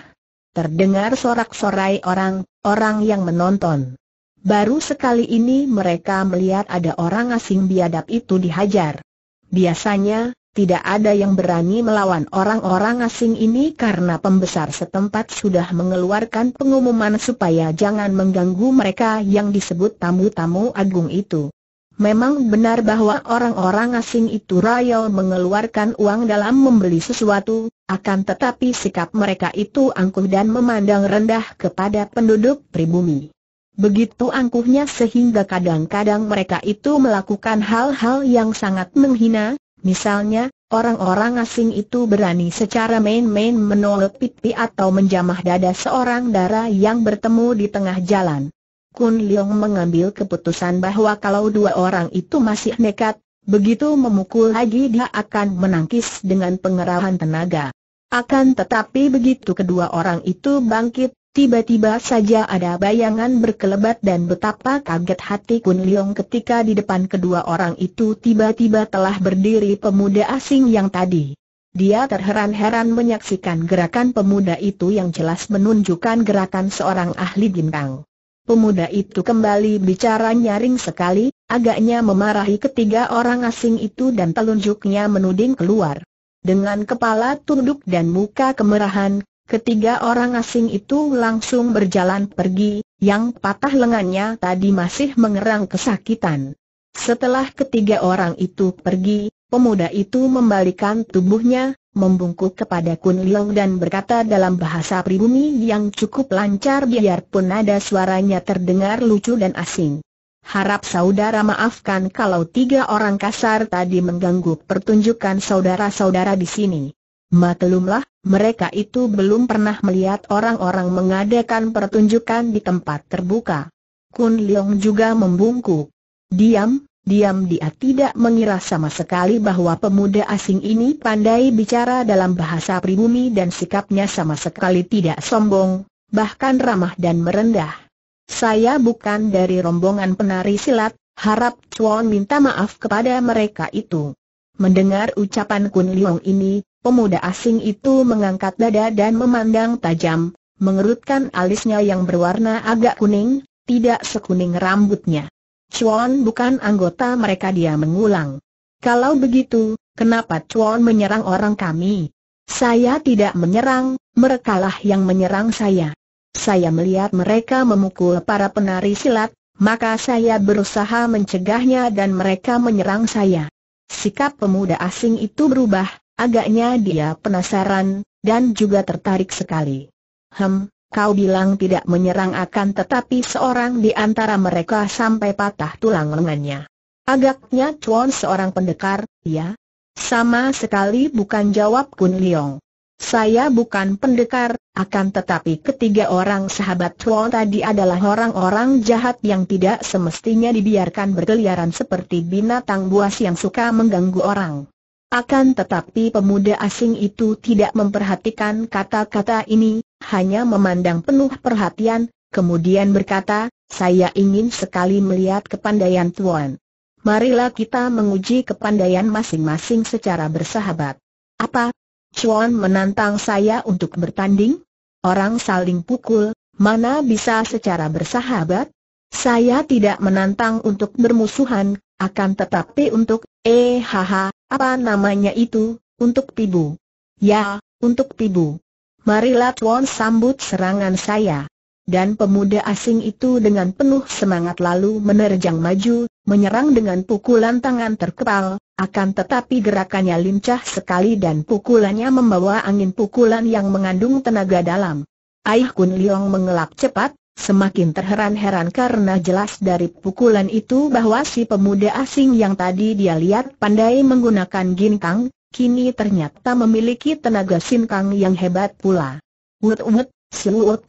Terdengar sorak-sorai orang, orang yang menonton. Baru sekali ini mereka melihat ada orang asing biadab itu dihajar. Biasanya, tidak ada yang berani melawan orang-orang asing ini karena pembesar setempat sudah mengeluarkan pengumuman supaya jangan mengganggu mereka yang disebut tamu-tamu agung itu. Memang benar bahwa orang-orang asing itu royal mengeluarkan uang dalam membeli sesuatu, akan tetapi sikap mereka itu angkuh dan memandang rendah kepada penduduk pribumi. Begitu angkuhnya sehingga kadang-kadang mereka itu melakukan hal-hal yang sangat menghina, misalnya, orang-orang asing itu berani secara main-main menolak pipi atau menjamah dada seorang darah yang bertemu di tengah jalan. Kun Leong mengambil keputusan bahwa kalau dua orang itu masih nekat, begitu memukul lagi dia akan menangkis dengan pengerahan tenaga. Akan tetapi begitu kedua orang itu bangkit, tiba-tiba saja ada bayangan berkelebat dan betapa kaget hati Kun Leong ketika di depan kedua orang itu tiba-tiba telah berdiri pemuda asing yang tadi. Dia terheran-heran menyaksikan gerakan pemuda itu yang jelas menunjukkan gerakan seorang ahli bintang. Pemuda itu kembali bicara nyaring sekali, agaknya memarahi ketiga orang asing itu dan telunjuknya menuding keluar. Dengan kepala tunduk dan muka kemerahan, ketiga orang asing itu langsung berjalan pergi, yang patah lengannya tadi masih mengerang kesakitan. Setelah ketiga orang itu pergi, pemuda itu membalikan tubuhnya, membungkuk kepada Kun Leong dan berkata dalam bahasa pribumi yang cukup lancar biarpun nada suaranya terdengar lucu dan asing. Harap saudara maafkan kalau tiga orang kasar tadi mengganggu pertunjukan saudara-saudara di sini. Maklumlah, mereka itu belum pernah melihat orang-orang mengadakan pertunjukan di tempat terbuka. Kun Leong juga membungkuk. Diam, Diam dia tidak mengira sama sekali bahwa pemuda asing ini pandai bicara dalam bahasa pribumi dan sikapnya sama sekali tidak sombong, bahkan ramah dan merendah. Saya bukan dari rombongan penari silat, harap Chuan minta maaf kepada mereka itu. Mendengar ucapan Kun Leong ini, pemuda asing itu mengangkat dada dan memandang tajam, mengerutkan alisnya yang berwarna agak kuning, tidak sekuning rambutnya. Chuan bukan anggota mereka dia mengulang. Kalau begitu, kenapa Chuan menyerang orang kami? Saya tidak menyerang, merekalah yang menyerang saya. Saya melihat mereka memukul para penari silat, maka saya berusaha mencegahnya dan mereka menyerang saya. Sikap pemuda asing itu berubah, agaknya dia penasaran, dan juga tertarik sekali. Hem, Kau bilang tidak menyerang akan tetapi seorang di antara mereka sampai patah tulang lengannya. Agaknya Chuan seorang pendekar, ya? Sama sekali bukan jawab Kun Leong. Saya bukan pendekar, akan tetapi ketiga orang sahabat Chuan tadi adalah orang-orang jahat yang tidak semestinya dibiarkan berkeliaran seperti binatang buas yang suka mengganggu orang. Akan tetapi pemuda asing itu tidak memperhatikan kata-kata ini, hanya memandang penuh perhatian, kemudian berkata, saya ingin sekali melihat kepandaian Tuan. Marilah kita menguji kepandaian masing-masing secara bersahabat. Apa? Chuan menantang saya untuk bertanding? Orang saling pukul, mana bisa secara bersahabat? Saya tidak menantang untuk bermusuhan, akan tetapi untuk, eh haha, apa namanya itu, untuk pibu. Ya, untuk Pibu. Marilah Tuan sambut serangan saya. Dan pemuda asing itu dengan penuh semangat lalu menerjang maju, menyerang dengan pukulan tangan terkepal, akan tetapi gerakannya lincah sekali dan pukulannya membawa angin pukulan yang mengandung tenaga dalam. Aih Kun Leong mengelak cepat, semakin terheran-heran karena jelas dari pukulan itu bahwa si pemuda asing yang tadi dia lihat pandai menggunakan ginkang, kini ternyata memiliki tenaga sinkang yang hebat pula. Wut-wut, siwut,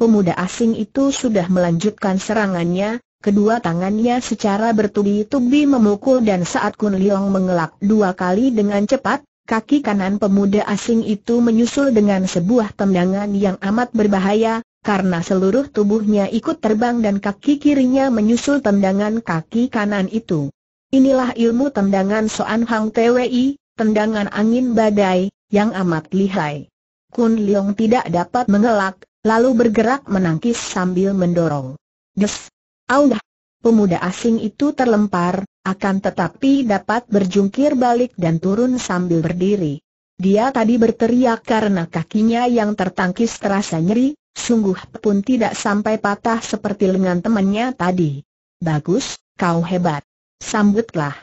Pemuda asing itu sudah melanjutkan serangannya, kedua tangannya secara bertubi-tubi memukul dan saat Kun Leong mengelak dua kali dengan cepat, kaki kanan pemuda asing itu menyusul dengan sebuah tendangan yang amat berbahaya, karena seluruh tubuhnya ikut terbang dan kaki kirinya menyusul tendangan kaki kanan itu. Inilah ilmu tendangan Soan Hang TWI, tendangan angin badai, yang amat lihai. Kun Leong tidak dapat mengelak, lalu bergerak menangkis sambil mendorong. Des! Audah! Pemuda asing itu terlempar, akan tetapi dapat berjungkir balik dan turun sambil berdiri. Dia tadi berteriak karena kakinya yang tertangkis terasa nyeri, sungguh pun tidak sampai patah seperti lengan temannya tadi. Bagus, kau hebat. Sambutlah.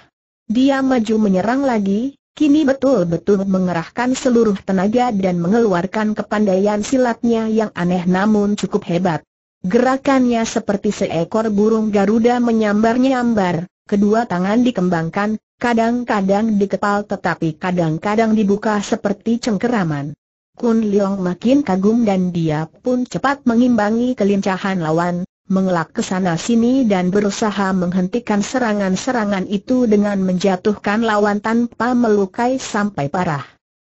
Dia maju menyerang lagi, kini betul-betul mengerahkan seluruh tenaga dan mengeluarkan kepandaian silatnya yang aneh namun cukup hebat. Gerakannya seperti seekor burung Garuda menyambar-nyambar, kedua tangan dikembangkan, kadang-kadang dikepal tetapi kadang-kadang dibuka seperti cengkeraman. Kun Leong makin kagum dan dia pun cepat mengimbangi kelincahan lawan, mengelak ke sana sini dan berusaha menghentikan serangan-serangan itu dengan menjatuhkan lawan tanpa melukai sampai parah.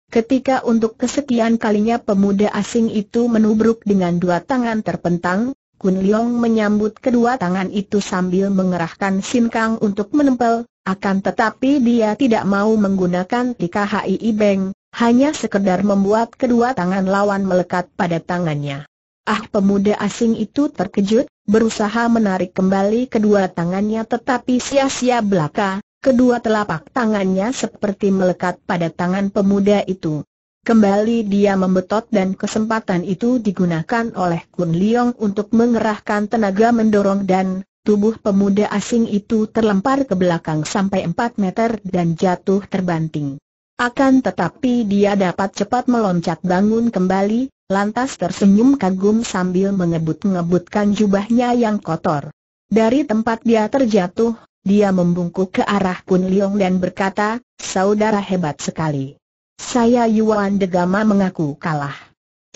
Ketika untuk kesekian kalinya pemuda asing itu menubruk dengan dua tangan terpentang, Kun Leong menyambut kedua tangan itu sambil mengerahkan sinkang untuk menempel, akan tetapi dia tidak mau menggunakan TKHI Beng, hanya sekedar membuat kedua tangan lawan melekat pada tangannya. Ah pemuda asing itu terkejut, berusaha menarik kembali kedua tangannya tetapi sia-sia belaka, kedua telapak tangannya seperti melekat pada tangan pemuda itu. Kembali dia membetot dan kesempatan itu digunakan oleh Kun Leong untuk mengerahkan tenaga mendorong dan tubuh pemuda asing itu terlempar ke belakang sampai 4 meter dan jatuh terbanting. Akan tetapi dia dapat cepat meloncat bangun kembali, lantas tersenyum kagum sambil mengebut-ngebutkan jubahnya yang kotor. Dari tempat dia terjatuh, dia membungkuk ke arah Kun Leong dan berkata, Saudara hebat sekali. Saya Yuan Degama mengaku kalah.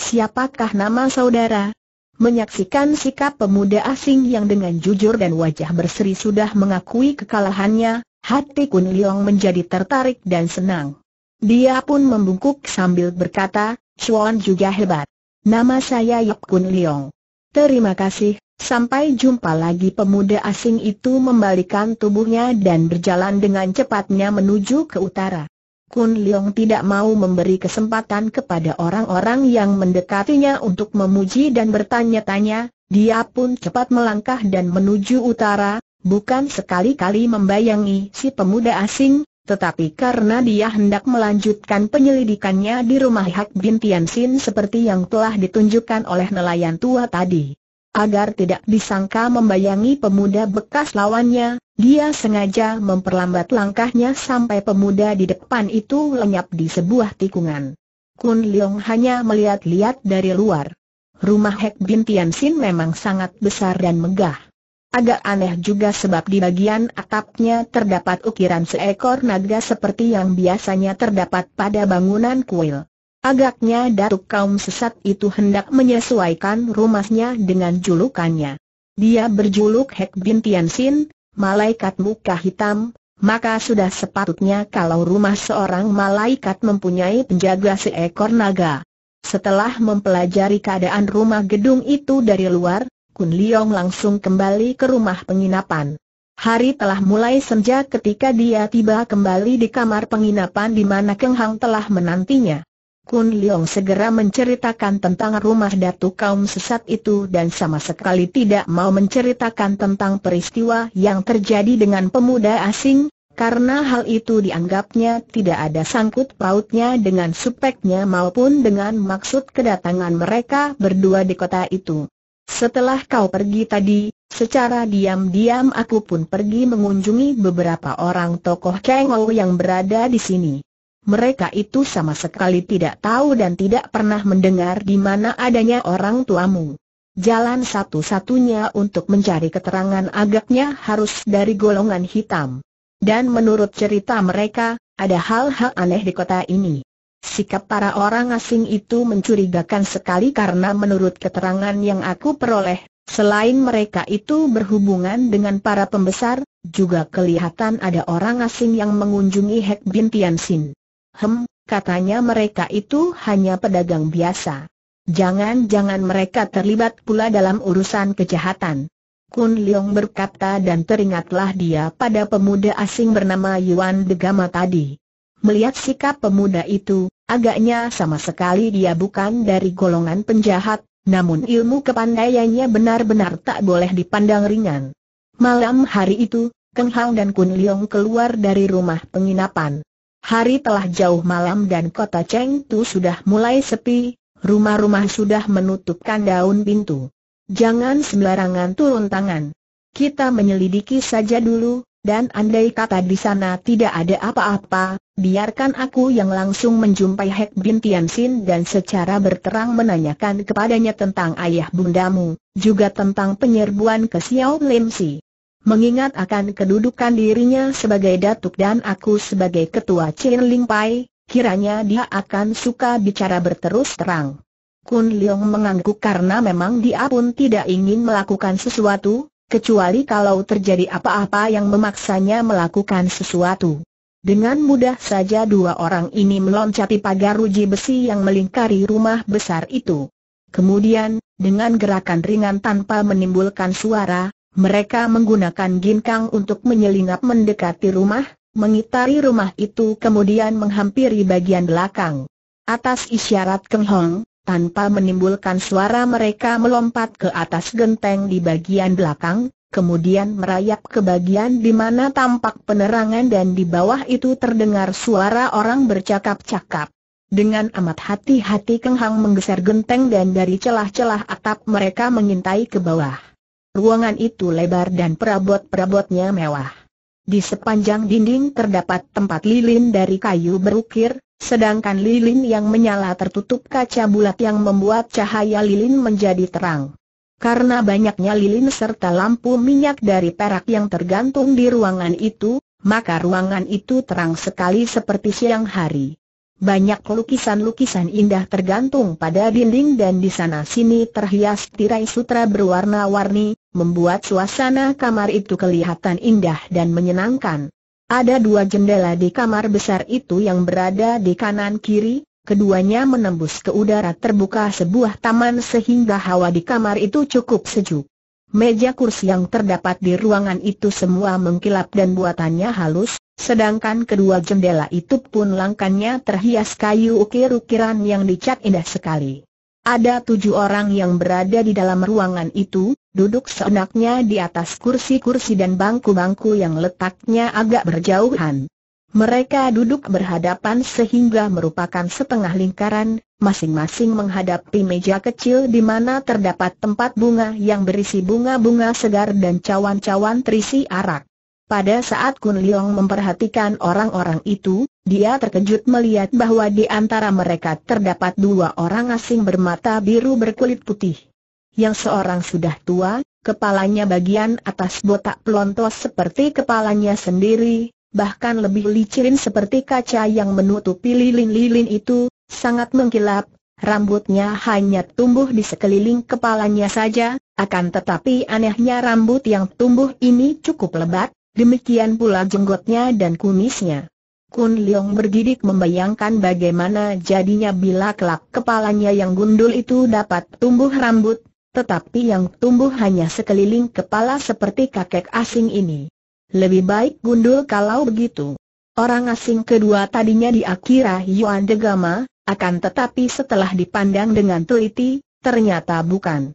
Siapakah nama saudara? Menyaksikan sikap pemuda asing yang dengan jujur dan wajah berseri sudah mengakui kekalahannya, hati Kun Leong menjadi tertarik dan senang. Dia pun membungkuk sambil berkata, Chuan juga hebat. Nama saya Yap Kun Leong. Terima kasih, sampai jumpa lagi pemuda asing itu membalikan tubuhnya dan berjalan dengan cepatnya menuju ke utara. Kun Leong tidak mau memberi kesempatan kepada orang-orang yang mendekatinya untuk memuji dan bertanya-tanya, dia pun cepat melangkah dan menuju utara, bukan sekali-kali membayangi si pemuda asing, tetapi karena dia hendak melanjutkan penyelidikannya di rumah Hak Bin Tiansin seperti yang telah ditunjukkan oleh nelayan tua tadi. Agar tidak disangka membayangi pemuda bekas lawannya, dia sengaja memperlambat langkahnya sampai pemuda di depan itu lenyap di sebuah tikungan. Kun Leong hanya melihat-lihat dari luar. Rumah Hek Bin Tiansin memang sangat besar dan megah. Agak aneh juga sebab di bagian atapnya terdapat ukiran seekor naga seperti yang biasanya terdapat pada bangunan kuil. Agaknya datuk kaum sesat itu hendak menyesuaikan rumahnya dengan julukannya. Dia berjuluk Hek Bin Tiansin, malaikat muka hitam, maka sudah sepatutnya kalau rumah seorang malaikat mempunyai penjaga seekor naga. Setelah mempelajari keadaan rumah gedung itu dari luar, Kun Leong langsung kembali ke rumah penginapan. Hari telah mulai senja ketika dia tiba kembali di kamar penginapan di mana Keng Hang telah menantinya. Kun Leong segera menceritakan tentang rumah datu kaum sesat itu dan sama sekali tidak mau menceritakan tentang peristiwa yang terjadi dengan pemuda asing, Karena hal itu dianggapnya tidak ada sangkut pautnya dengan supeknya maupun dengan maksud kedatangan mereka berdua di kota itu. Setelah kau pergi tadi, secara diam-diam aku pun pergi mengunjungi beberapa orang tokoh Kengou yang berada di sini. Mereka itu sama sekali tidak tahu dan tidak pernah mendengar di mana adanya orang tuamu. Jalan satu-satunya untuk mencari keterangan agaknya harus dari golongan hitam. Dan menurut cerita mereka, ada hal-hal aneh di kota ini. Sikap para orang asing itu mencurigakan sekali karena menurut keterangan yang aku peroleh, selain mereka itu berhubungan dengan para pembesar, juga kelihatan ada orang asing yang mengunjungi Hek Bin Tianxin. Hem, katanya mereka itu hanya pedagang biasa. Jangan-jangan mereka terlibat pula dalam urusan kejahatan. Kun Leong berkata dan teringatlah dia pada pemuda asing bernama Yuan Degama tadi. Melihat sikap pemuda itu, agaknya sama sekali dia bukan dari golongan penjahat, namun ilmu kepandaiannya benar-benar tak boleh dipandang ringan. Malam hari itu, Keng Hang dan Kun Leong keluar dari rumah penginapan. Hari telah jauh malam dan kota Cheng Tu sudah mulai sepi, rumah-rumah sudah menutupkan daun pintu. Jangan sembarangan turun tangan. Kita menyelidiki saja dulu, dan andai kata di sana tidak ada apa-apa, biarkan aku yang langsung menjumpai Hek Bin Tianxin dan secara berterang menanyakan kepadanya tentang ayah bundamu, juga tentang penyerbuan ke Xiao Lim Si. Mengingat akan kedudukan dirinya sebagai datuk dan aku sebagai ketua Chin Ling Pai, kiranya dia akan suka bicara berterus terang. Kun Leong mengangguk karena memang dia pun tidak ingin melakukan sesuatu, kecuali kalau terjadi apa-apa yang memaksanya melakukan sesuatu. Dengan mudah saja dua orang ini meloncati pagar uji besi yang melingkari rumah besar itu. Kemudian, dengan gerakan ringan tanpa menimbulkan suara, mereka menggunakan ginkang untuk menyelinap mendekati rumah, mengitari rumah itu kemudian menghampiri bagian belakang. Atas isyarat Keng Hong, tanpa menimbulkan suara mereka melompat ke atas genteng di bagian belakang, kemudian merayap ke bagian di mana tampak penerangan dan di bawah itu terdengar suara orang bercakap-cakap. Dengan amat hati-hati Keng Hang menggeser genteng dan dari celah-celah atap mereka mengintai ke bawah. Ruangan itu lebar dan perabot-perabotnya mewah. Di sepanjang dinding terdapat tempat lilin dari kayu berukir, sedangkan lilin yang menyala tertutup kaca bulat yang membuat cahaya lilin menjadi terang. Karena banyaknya lilin serta lampu minyak dari perak yang tergantung di ruangan itu, maka ruangan itu terang sekali seperti siang hari. Banyak lukisan-lukisan indah tergantung pada dinding dan di sana-sini terhias tirai sutra berwarna-warni, membuat suasana kamar itu kelihatan indah dan menyenangkan. Ada dua jendela di kamar besar itu yang berada di kanan kiri, keduanya menembus ke udara terbuka sebuah taman sehingga hawa di kamar itu cukup sejuk. Meja kursi yang terdapat di ruangan itu semua mengkilap dan buatannya halus, sedangkan kedua jendela itu pun langkannya terhias kayu ukir-ukiran yang dicat indah sekali. Ada tujuh orang yang berada di dalam ruangan itu, duduk seenaknya di atas kursi-kursi dan bangku-bangku yang letaknya agak berjauhan. Mereka duduk berhadapan sehingga merupakan setengah lingkaran, masing-masing menghadapi meja kecil di mana terdapat tempat bunga yang berisi bunga-bunga segar dan cawan-cawan terisi arak. Pada saat Kun Leong memperhatikan orang-orang itu, dia terkejut melihat bahwa di antara mereka terdapat dua orang asing bermata biru berkulit putih. Yang seorang sudah tua, kepalanya bagian atas botak pelontos seperti kepalanya sendiri, bahkan lebih licin seperti kaca yang menutupi lilin-lilin itu, sangat mengkilap, rambutnya hanya tumbuh di sekeliling kepalanya saja, akan tetapi anehnya rambut yang tumbuh ini cukup lebat, Demikian pula jenggotnya dan kumisnya. Kun Leong bergidik membayangkan bagaimana jadinya bila kelak kepalanya yang gundul itu dapat tumbuh rambut, tetapi yang tumbuh hanya sekeliling kepala seperti kakek asing ini. Lebih baik gundul kalau begitu. Orang asing kedua tadinya diakira Yuan Degama, akan tetapi setelah dipandang dengan teliti, ternyata bukan.